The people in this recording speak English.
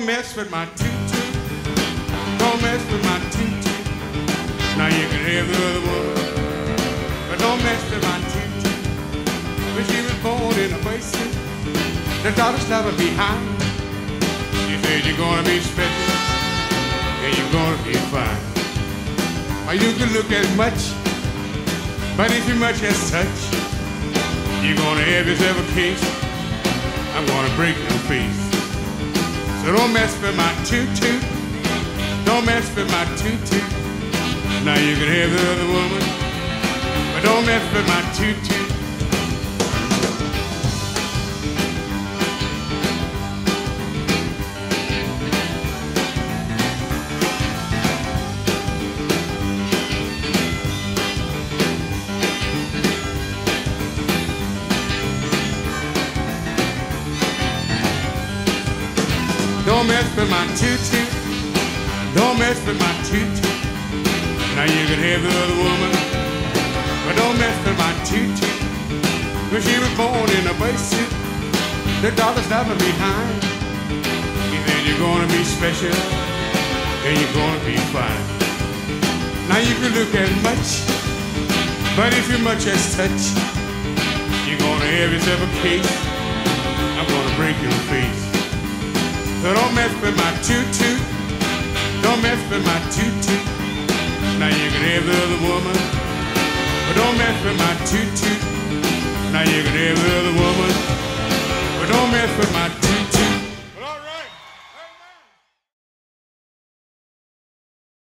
don't mess with my toot. Don't mess with my toot. Now you can have the other one, but don't mess with my toot. When she was born in a basement, the left her behind. She said you're gonna be special, and you're gonna be fine. Or you can look as much, but if you much as such, you're gonna have yourself a case. I'm gonna break your face. So don't mess with my toot. Don't mess with my toot. Now you can have the other woman, but don't mess with my toot Don't mess with my toot. Don't mess with my toot. Now you can have the other woman, but don't mess with my toot. When she was born in a suit, the left her behind. He said you're gonna be special, and you're gonna be fine. Now you can look as much, but if you're much as touch, you're gonna have yourself a case. I'm gonna break your face. So don't mess with my toot. Don't mess with my toot. Now you can have the other woman, but don't mess with my toot. Now you can have the other woman, but don't mess with my toot